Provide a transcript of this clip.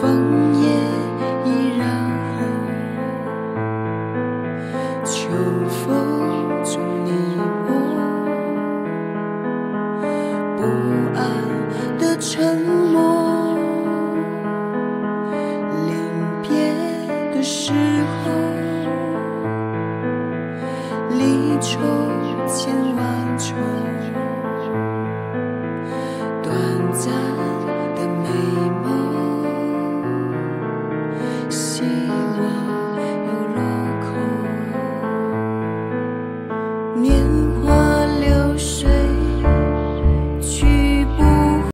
枫叶依然红，秋风中你我不安的沉默，离别的时候。离愁千万种，短暂。年。